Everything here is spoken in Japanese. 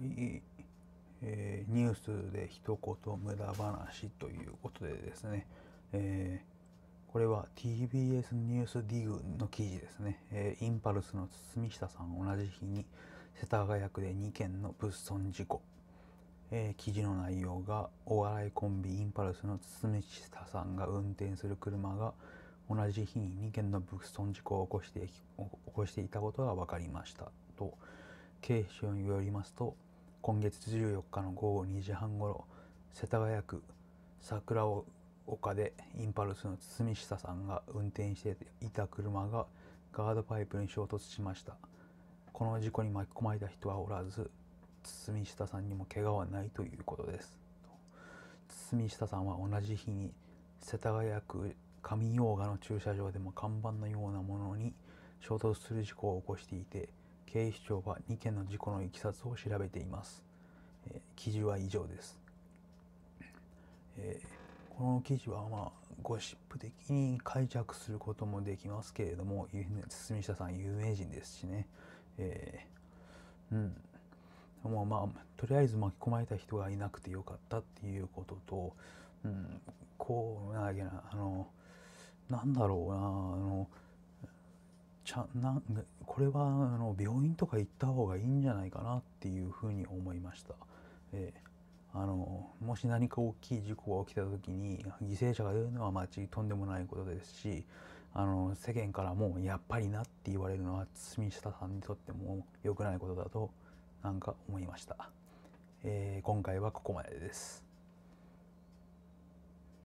いえーニュースで一言無駄話ということでですね、えーこれは TBS ニュースディグの記事ですね、えーインパルスの堤下さん同じ日に世田谷区で2件の物損事故、えー記事の内容がお笑いコンビインパルスの堤下さんが運転する車が同じ日に2件の物損事故を起こして起こしていたことが分かりましたと。警視庁によりますと今月14日の午後2時半ごろ世田谷区桜丘でインパルスの堤下さんが運転していた車がガードパイプに衝突しました。この事故に巻き込まれた人はおらず堤下さんにも怪我はないということです。堤下さんは同じ日に世田谷区上洋画の駐車場でも看板のようなものに衝突する事故を起こしていて警視庁は2件の事故のいきさつを調べています、えー記事は以上です、えーこの記事はまあゴシップ的に解釈することもできますけれども堤下さん有名人ですしね、えーうん。もうまあとりあえず巻き込まれた人がいなくてよかったっていうことと、うん、こうなんだっけなあのなんだろうなあのちゃなんこれはあの病院とか行った方がいいんじゃないかなっていうふうに思いました。えーあのもし何か大きい事故が起きた時に犠牲者が出るのはまちとんでもないことですしあの世間からもやっぱりなって言われるのは堤下さんにとっても良くないことだとなんか思いました、えー今回はここまでです。